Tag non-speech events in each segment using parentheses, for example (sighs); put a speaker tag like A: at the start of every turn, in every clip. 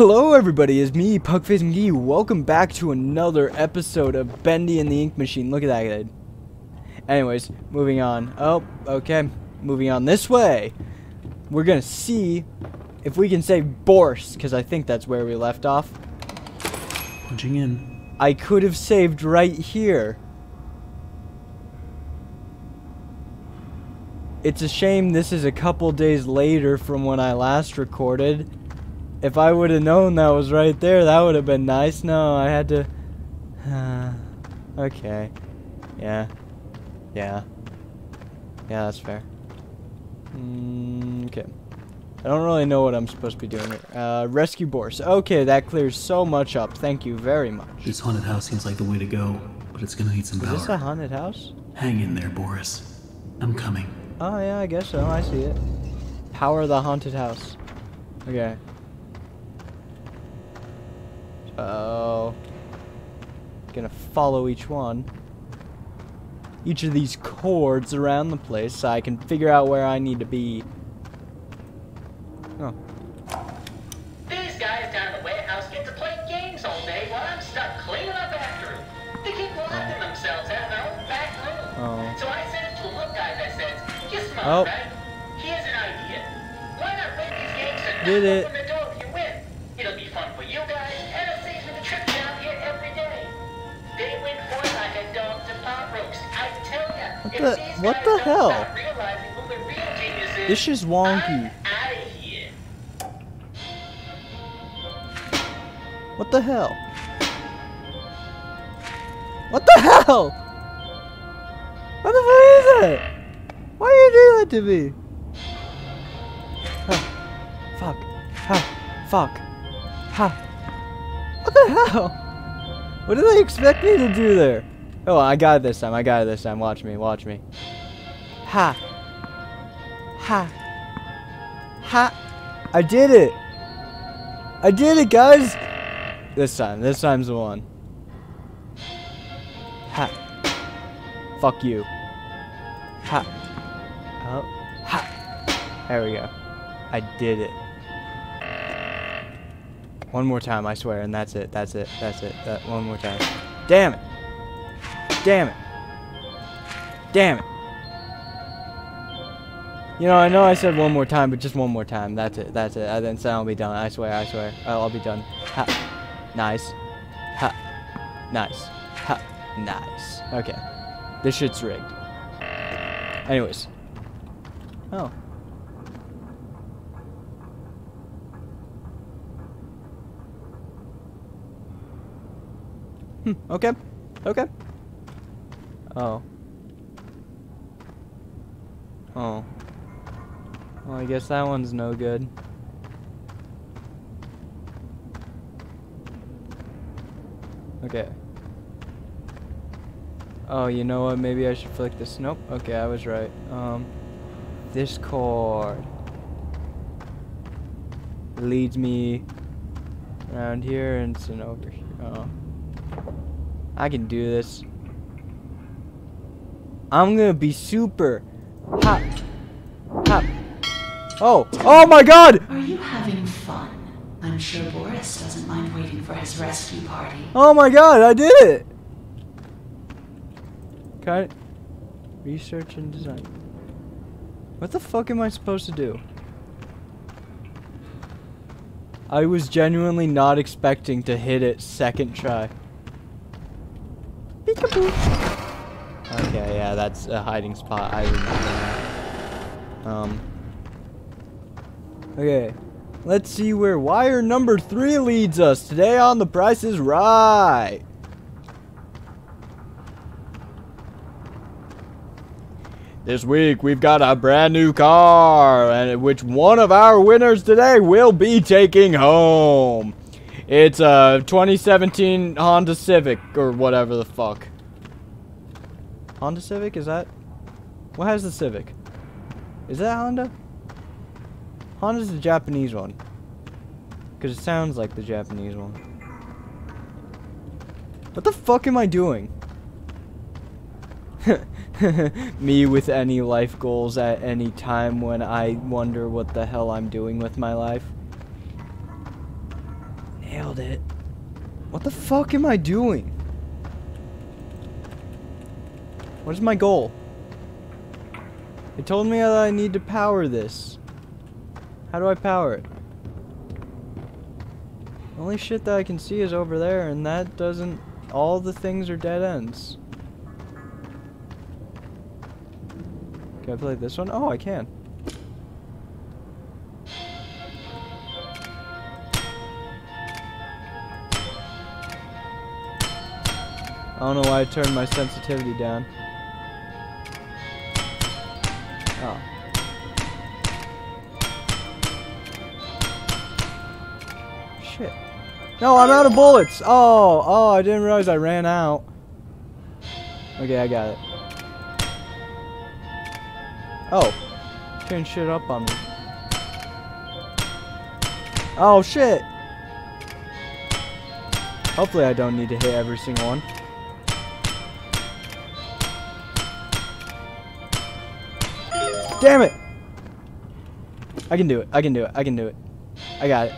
A: Hello everybody, it's me, Pugface McGee. Welcome back to another episode of Bendy and the Ink Machine. Look at that kid. Anyways, moving on. Oh, okay. Moving on this way. We're gonna see if we can save Boris, because I think that's where we left off.
B: Punching in.
A: I could have saved right here. It's a shame this is a couple days later from when I last recorded. If I would have known that was right there, that would have been nice. No, I had to... (sighs) okay. Yeah. Yeah. Yeah, that's fair. Mm, okay. I don't really know what I'm supposed to be doing here. Uh, rescue Boris. Okay, that clears so much up. Thank you very much.
B: This haunted house seems like the way to go, but it's gonna need some
A: Is this a haunted house?
B: Hang in there, Boris. I'm coming.
A: Oh, yeah, I guess so. I see it. Power the haunted house. Okay. So... Gonna follow each one. Each of these cords around the place so I can figure out where I need to be. Oh.
C: These guys down at the warehouse get to play games all day while I'm stuck cleaning up after them. They keep locking oh. themselves out of their own back room.
A: Oh.
C: So I it to a look guy that says, You're smart,
A: Oh.
C: right? Here's an idea. Why not play these games and
A: Did it. What the- hell? This is wonky. What the hell? What the hell? What the fuck is it? Why are you doing that to me? Huh. Fuck. Ha. Fuck. Ha. What the hell? What do they expect me to do there? Oh, I got it this time. I got it this time. Watch me. Watch me. Ha. Ha. Ha. I did it. I did it, guys. This time. This time's the one. Ha. Fuck you. Ha. Oh. Ha. There we go. I did it. One more time, I swear, and that's it. That's it. That's it. That one more time. Damn it. Damn it. Damn it. You know, I know I said one more time, but just one more time. That's it. That's it. And then then I'll be done. I swear. I swear. I'll, I'll be done. Ha. Nice. Ha. Nice. Ha. Nice. Okay. This shit's rigged. Anyways. Oh. Hmm. Okay. Okay. Oh. Oh. Well, I guess that one's no good. Okay. Oh, you know what? Maybe I should flick this. Nope. Okay, I was right. Um, this cord leads me around here and it's an over here. Oh. I can do this. I'm gonna be super. Hot. Oh! Oh my god!
D: Are you having fun? I'm sure Boris doesn't mind waiting for his rescue party.
A: Oh my god, I did it! Cut. Research and design. What the fuck am I supposed to do? I was genuinely not expecting to hit it second try. Peekaboo. Okay, yeah, that's a hiding spot. I remember. Um. Okay. Let's see where wire number three leads us today on The Price is Right. This week we've got a brand new car, and which one of our winners today will be taking home. It's a 2017 Honda Civic or whatever the fuck. Honda Civic is that? What has the Civic? Is that Honda? Honda's the Japanese one. Because it sounds like the Japanese one. What the fuck am I doing? (laughs) Me with any life goals at any time when I wonder what the hell I'm doing with my life. Nailed it. What the fuck am I doing? What is my goal? It told me that I need to power this. How do I power it? The only shit that I can see is over there, and that doesn't... All the things are dead ends. Can I play this one? Oh, I can. I don't know why I turned my sensitivity down. Shit. No, I'm out of bullets! Oh, oh, I didn't realize I ran out. Okay, I got it. Oh. Turn shit up on me. Oh, shit! Hopefully I don't need to hit every single one. Damn it! I can do it. I can do it. I can do it. I got it.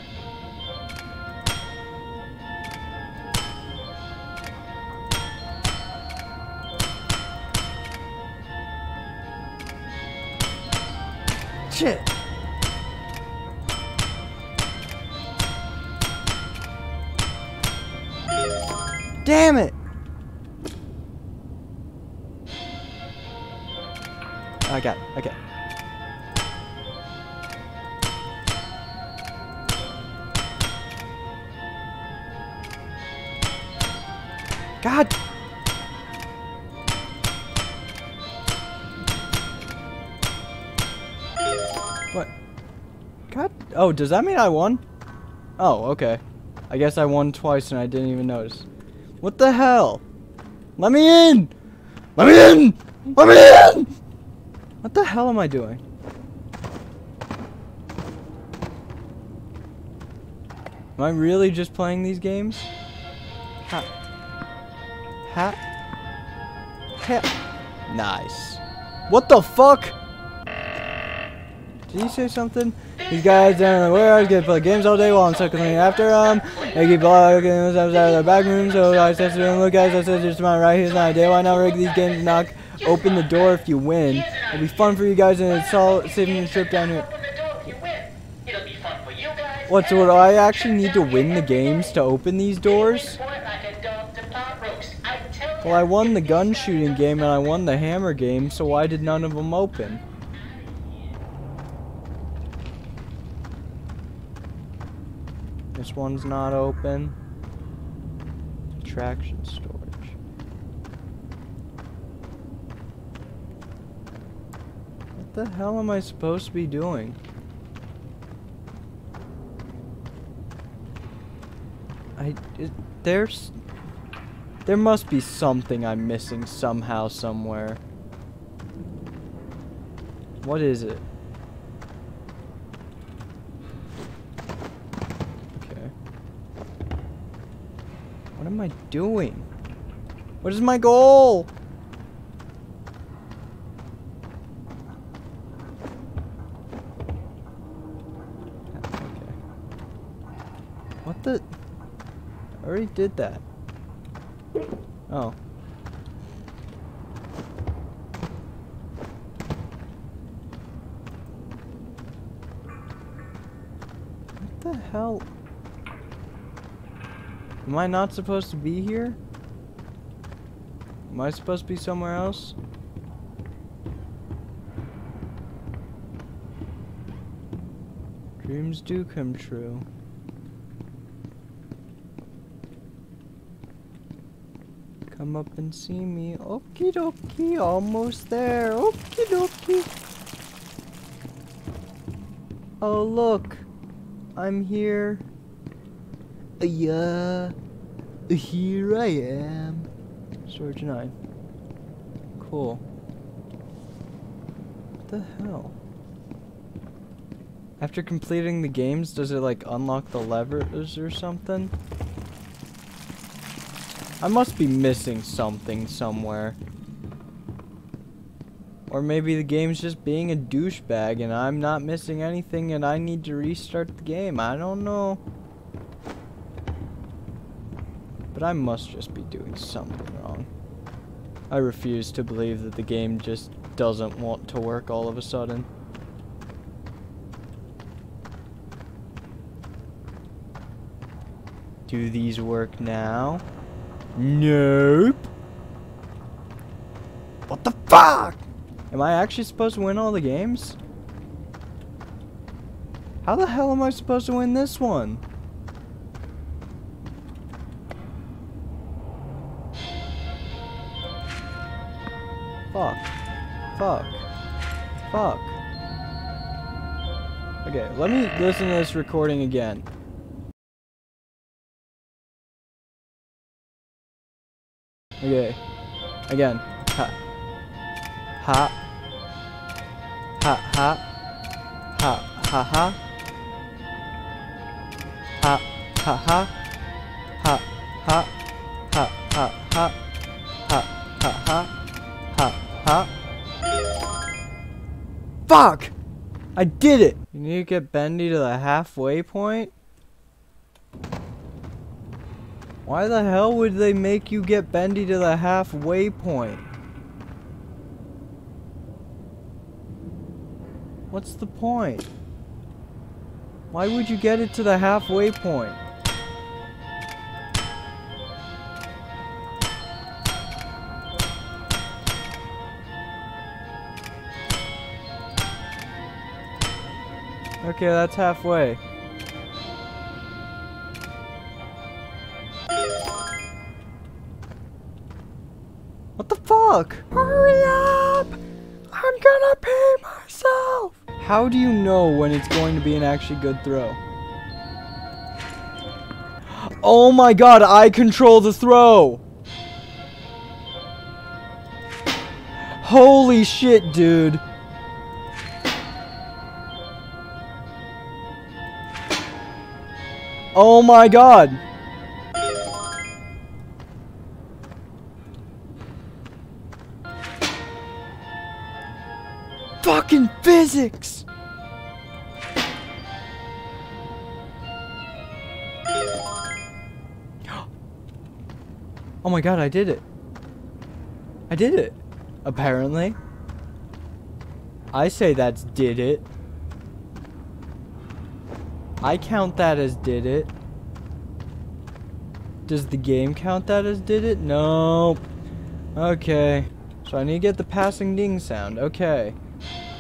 A: Damn it! I got it. Okay. God. What? God. Oh, does that mean I won? Oh, okay. I guess I won twice and I didn't even notice. What the hell? Let me in! Let me in! Let me in! What the hell am I doing? Am I really just playing these games? Ha. Ha. Ha. Nice. What the fuck? Did you say something? These guys down in the warehouse get to play games all day while I'm stuck cleaning after them. They keep blocking us out of their back room, so I said to them, look guys, I said to my right, here's an idea. Why not rig these games knock open the door if you win? It'll be fun for you guys and it's all saving the trip down here. What, so do I actually need to win the games to open these doors? Well, I won the gun shooting game and I won the hammer game, so why did none of them open? This one's not open. Traction storage. What the hell am I supposed to be doing? I it, there's there must be something I'm missing somehow somewhere. What is it? Okay. What am I doing? What is my goal? What the? I already did that. Oh. What the hell? Am I not supposed to be here? Am I supposed to be somewhere else? Dreams do come true. Come up and see me. Okie dokie, almost there. Okie dokie. Oh, look. I'm here. Yeah. Here I am. Storage 9. Cool. What the hell? After completing the games, does it like unlock the levers or something? I must be missing something somewhere. Or maybe the game's just being a douchebag and I'm not missing anything and I need to restart the game. I don't know. But I must just be doing something wrong. I refuse to believe that the game just doesn't want to work all of a sudden. Do these work now? Nope. What the fuck? Am I actually supposed to win all the games? How the hell am I supposed to win this one? Fuck. Fuck. Fuck. Okay, let me listen to this recording again. Okay. Again. Ha. Ha. Ha ha. Ha ha ha. Ha ha ha. Ha ha. Ha ha ha. Ha ha ha. Fuck! I did it! You need to get Bendy to the halfway point? Why the hell would they make you get Bendy to the halfway point? What's the point? Why would you get it to the halfway point? Okay, that's halfway. What the fuck? Hurry up! I'm gonna pee myself! How do you know when it's going to be an actually good throw? Oh my god, I control the throw! Holy shit, dude. Oh my god. Fucking physics! (gasps) Oh my god, I did it. I did it. Apparently. I say that's did it. I count that as did it. Does the game count that as did it? No. Okay. So I need to get the passing ding sound. Okay.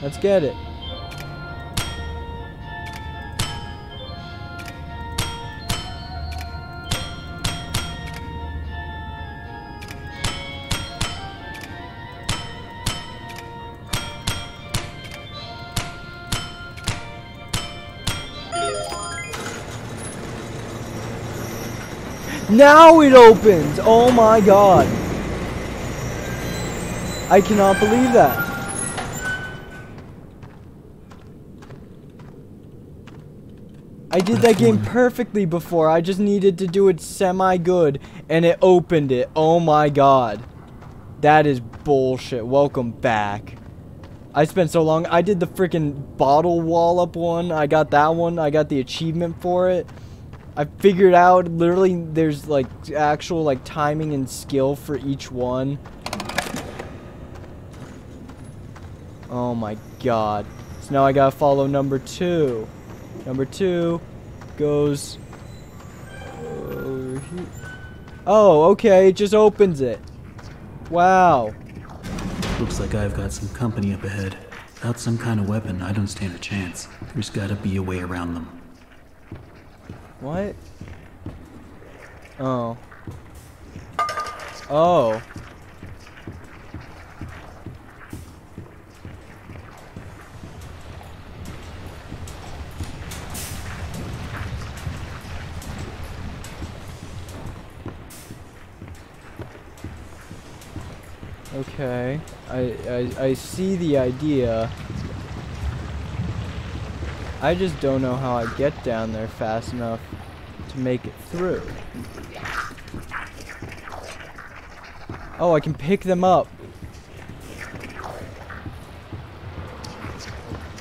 A: Let's get it. Now it opens! Oh my god. I cannot believe that. I did that game perfectly before. I just needed to do it semi-good, and it opened it. Oh my god. That is bullshit. Welcome back. I spent so long. I did the freaking bottle wallop one. I got that one. I got the achievement for it. I figured out literally there's like actual like timing and skill for each one. Oh my god. So now I gotta follow number two. Number two goes. Oh, okay, it just opens it. Wow.
B: Looks like I've got some company up ahead. Without some kind of weapon, I don't stand a chance. There's gotta be a way around them.
A: What? Oh. Oh. Okay. I, I, I see the idea. I just don't know how I get down there fast enough to make it through. Oh, I can pick them up.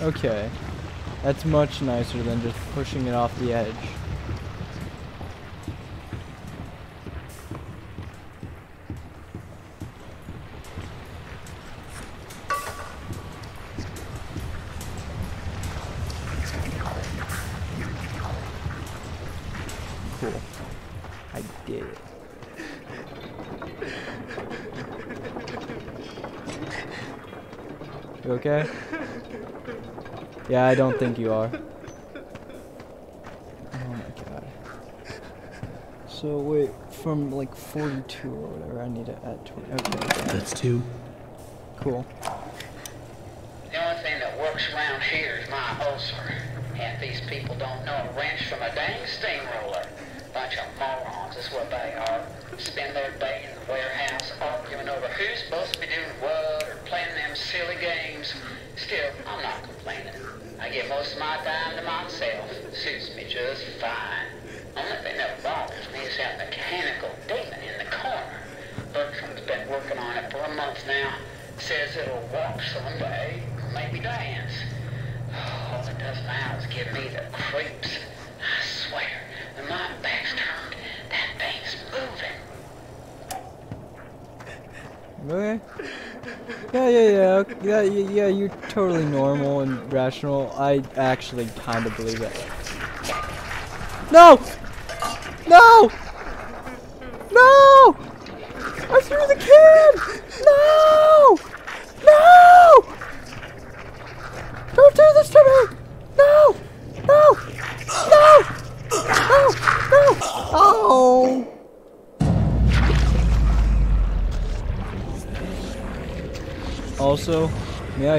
A: Okay. That's much nicer than just pushing it off the edge. Cool. I did it. You okay? Yeah, I don't think you are. (laughs) Oh my god. So wait, from like 42 or whatever, I need to add 20. Okay,
B: That's two.
A: cool.
C: The only thing that works around here is my ulcer. And these people don't know a wrench from a dang steamroller. Bunch of morons is what they are. Spend their day in the warehouse arguing over who's supposed to be silly games. Still, I'm not complaining. I give most of my time to myself. Suits me just fine. Only thing that bothers me is that mechanical demon in the corner. Bertrum's been working on it for a month now. Says it'll walk someday, maybe dance. (sighs) All it does now is give me the creeps. I swear, when my back's turned, that thing's moving.
A: Okay. Yeah, yeah, yeah. Yeah, yeah, you're totally normal and rational. I actually kind of believe it. No! No!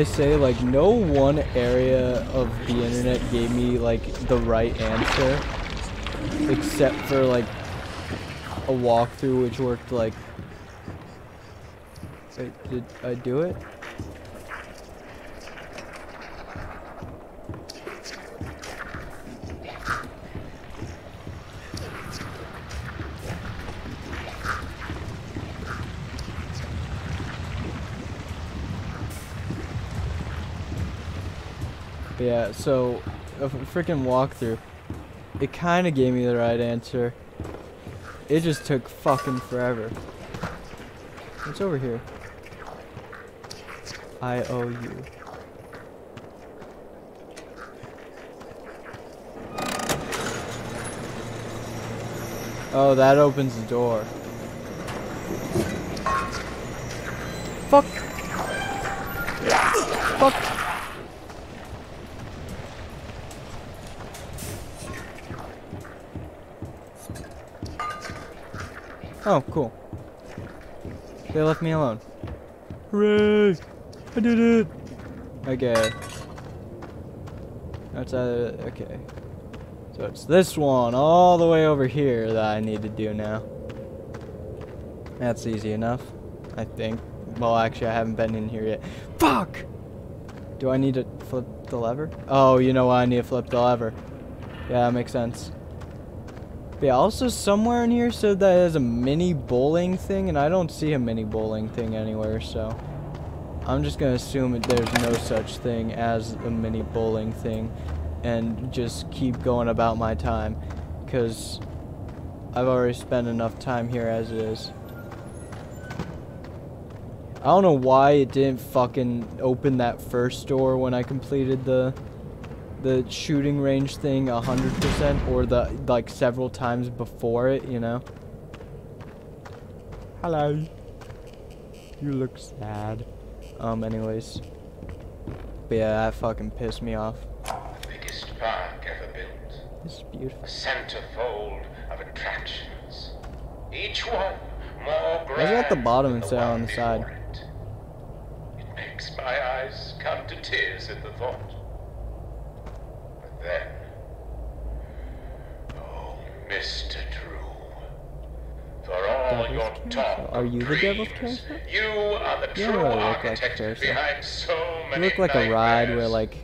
A: I say, like, no one area of the internet gave me, like, the right answer. Except for, like, a walkthrough which worked, like... Wait, did I do it? Yeah, so a freaking walkthrough. It kind of gave me the right answer. It just took fucking forever. What's over here? I owe you. Oh, that opens the door. Fuck. Fuck. Oh, cool. They left me alone. Hooray! I did it! Okay. That's uh, okay. So it's this one all the way over here that I need to do now. That's easy enough, I think. Well, actually, I haven't been in here yet. Fuck! Do I need to flip the lever? Oh, you know why I need to flip the lever. Yeah, that makes sense. Yeah, also somewhere in here said that there's a mini bowling thing, and I don't see a mini bowling thing anywhere, so I'm just gonna assume that there's no such thing as a mini bowling thing, and just keep going about my time, because I've already spent enough time here as it is. I don't know why it didn't fucking open that first door when I completed the the shooting range thing a hundred percent or the like several times before it, you know. Hello. You look sad. Um anyways. But yeah, that fucking pissed me off.
E: biggest park ever built.
A: This is beautiful.
E: A centerfold of attractions. Each one more grand
A: Why is it at the bottom
E: than
A: instead of on the side?
E: It. It makes my eyes come to tears at the thought. But then, oh, Mr. Drew, for all
A: Devil's
E: your
A: Carousel?
E: talk
A: Are you the Devil's Carousel?
E: You are the
A: You
E: true
A: really look like the
E: architect
A: carousel.
E: behind so
A: You look like a ride where like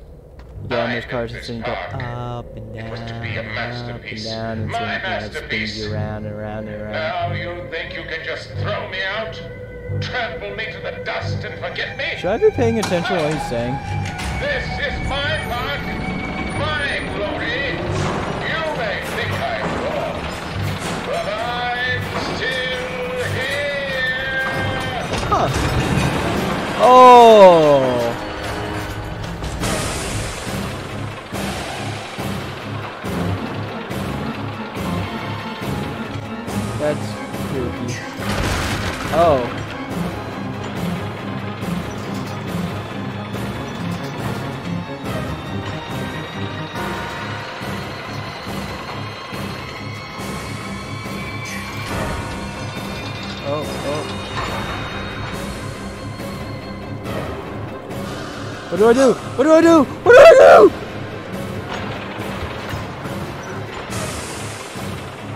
A: you on
E: I
A: those cars
E: this
A: and you go up and
E: It
A: down,
E: was to be a
A: up and down, and
E: My
A: so yeah, it spins you around and around and around.
E: Now you think you can just throw me out? Trample me to the dust and forget me?
A: Should I be paying attention to what he's saying?
E: This is my park,
A: Oh. That's creepy. Oh, What do I do? What do I do? What do I do?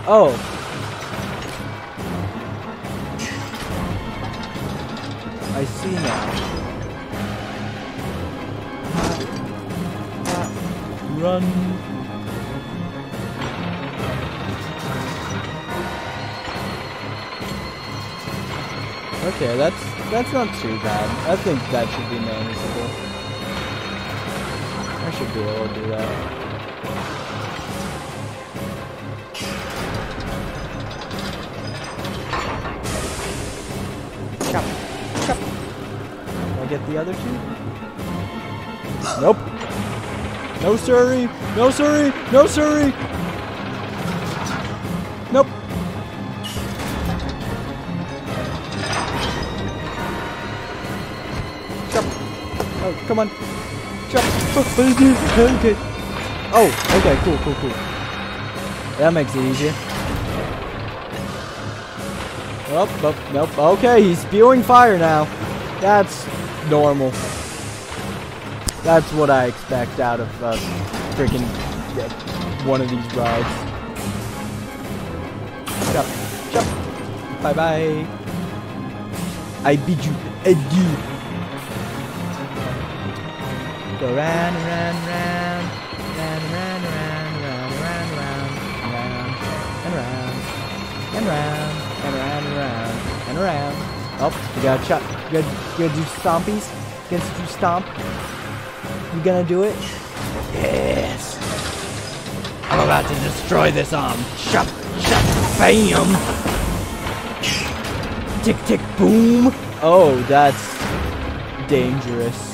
A: Oh. I see now. Run. Okay, that's that's not too bad. I think that should be manageable. I should be able to do that. Chop, chop. Can I get the other two? Nope. No siree! No siree! No siree! Nope. Oh, come on. Jump. Oh, okay. Oh, okay, cool, cool, cool. That makes it easier. Oh, oh, nope. Okay, he's spewing fire now. That's normal. That's what I expect out of uh, freaking yeah, one of these rides. Jump, jump. Bye bye. I bid you adieu. Go round and round and round, round and round and round, round and round, round, and round, and round, and round and round, and around. Oh, you gotta chop. You gotta, do stompies. You gotta do stomp. You gonna do it? Yes. I'm about to destroy this arm. Shut, shut, bam. Tick, tick, boom. Oh, that's dangerous.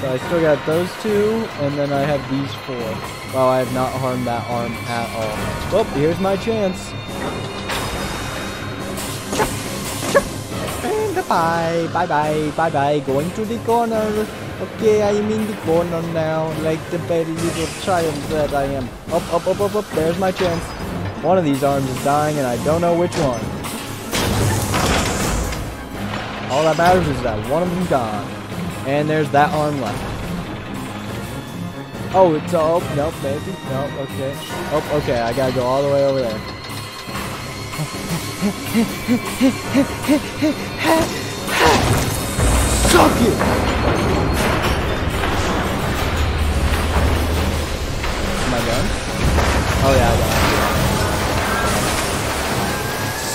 A: So I still got those two, and then I have these four. Wow, I have not harmed that arm at all. Well, here's my chance. And bye, bye, bye, bye, bye. Going to the corner. Okay, I am in the corner now, like the very little child that I am. Up, up, up, up, up. There's my chance. One of these arms is dying, and I don't know which one. All that matters is that one of them's gone. And there's that arm left. Oh, it's oh nope, maybe no. Okay. Oh, okay. I gotta go all the way over there. Suck it! Am I done? Oh yeah, I got it.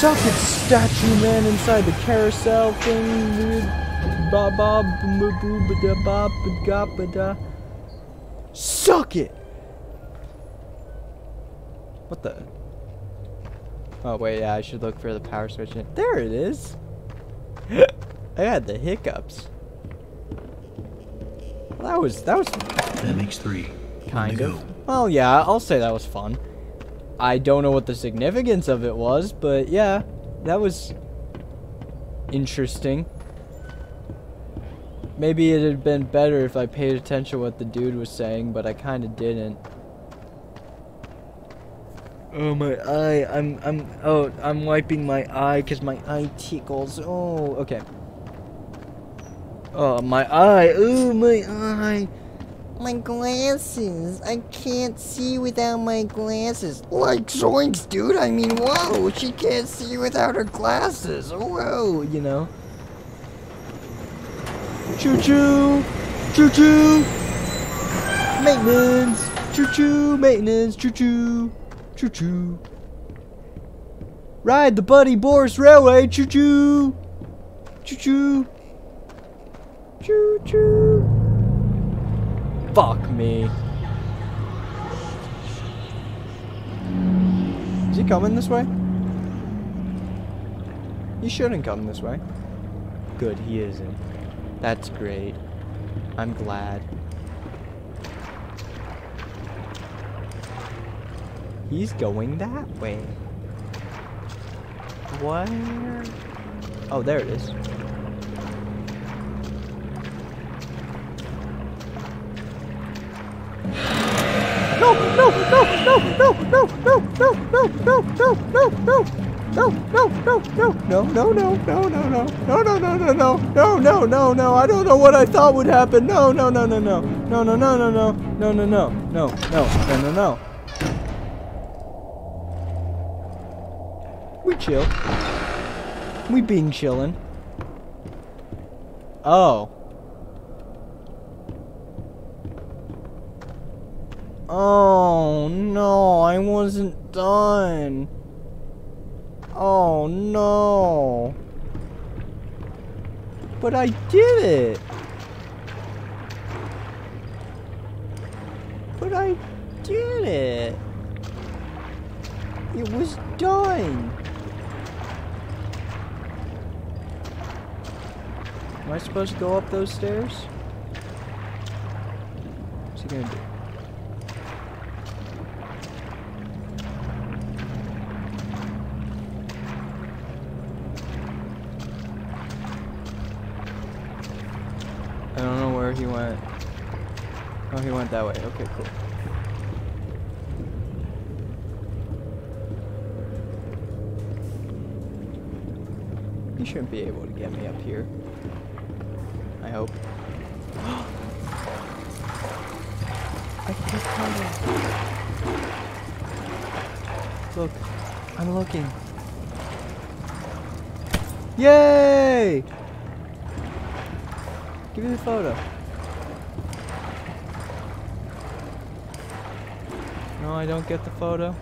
A: Suck it, statue man inside the carousel thing, dude. Ba ba boo boo da ba ba ba da. Suck it! What the? Oh wait, yeah, I should look for the power switch. In. There it is. (laughs) I had the hiccups. Well, that was that was
B: That makes three.
A: kind of.
B: go.
A: Well, yeah, I'll say that was fun. I don't know what the significance of it was, but yeah, that was interesting. Maybe it had been better if I paid attention to what the dude was saying, but I kind of didn't. Oh my eye! I'm I'm oh I'm wiping my eye because my eye tickles. Oh okay. Oh my eye! Oh my eye! My glasses! I can't see without my glasses. Like zoinks, dude! I mean, whoa! She can't see without her glasses. Whoa! You know. Choo choo! Choo choo! Maintenance! Choo choo! Maintenance! Choo choo! Choo choo! Ride the Buddy Boris Railway! Choo choo! Choo choo! Choo choo! Fuck me. Is he coming this way? He shouldn't come this way. Good, he isn't. That's great. I'm glad. He's going that way. Where? Oh, there it is. No, no, no, no, no, no, no, no, no, no, no, no, no. No, no, no, no, no, no, no, no, no, no, no, no, no, no, no, no, no, no, no. I don't know what I thought would happen. No, no, no, no, no, no, no, no, no, no, no, no, no, no, no, no, no, no. We chill. We been chillin'. Oh. Oh no, I wasn't done. Oh no. But I did it. But I did it. It was done. Am I supposed to go up those stairs? What's he gonna do? I don't know where he went. Oh, he went that way. Okay, cool. He shouldn't be able to get me up here. I hope. (gasps) I. Look, I'm looking. Yay! Give me the photo. I don't get the photo.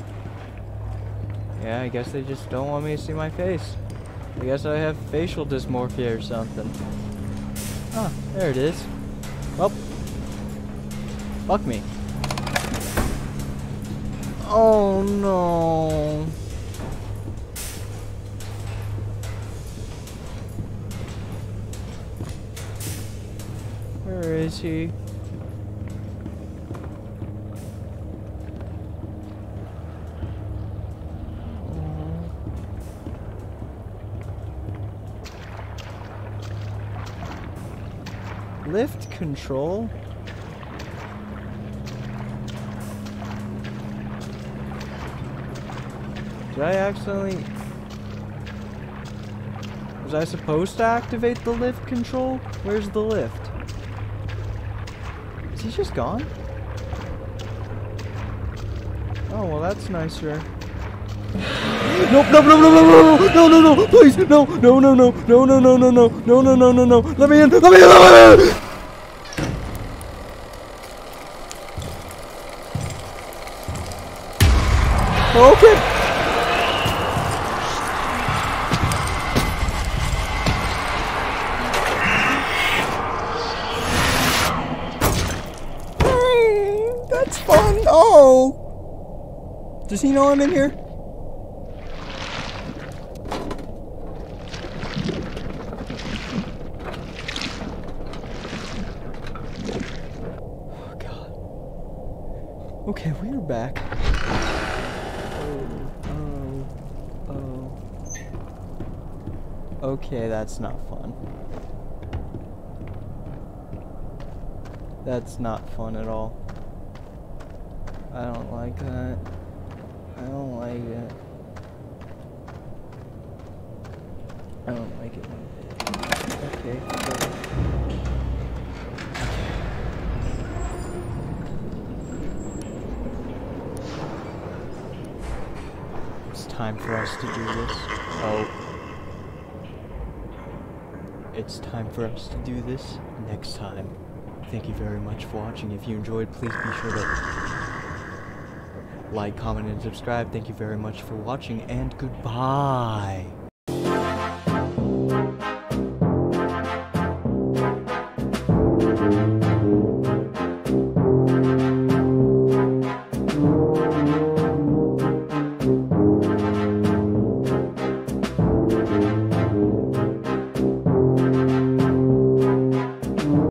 A: Yeah, I guess they just don't want me to see my face. I guess I have facial dysmorphia or something. Ah, there it is. Well, fuck me. Oh no. Where is he? Lift control? Did I accidentally... Was I supposed to activate the lift control? Where's the lift? Is he just gone? Oh, well that's nicer. Nope, no, no, no, no, no, no, no, no, no, please, no, no, no, no, no, no, no, no, no, no, no, no, no, no, let me in, let me in, let me in! Okay. That's fun. Oh. Does he know I'm in here? Oh god. Okay, we are back. Oh, oh, oh. Okay, that's not fun. That's not fun at all. I don't like that. I don't like it. I don't like it. Okay, so- It's time for us to do this. Oh. It's time for us to do this next time. Thank you very much for watching. If you enjoyed, please be sure to like, comment, and subscribe. Thank you very much for watching, and goodbye.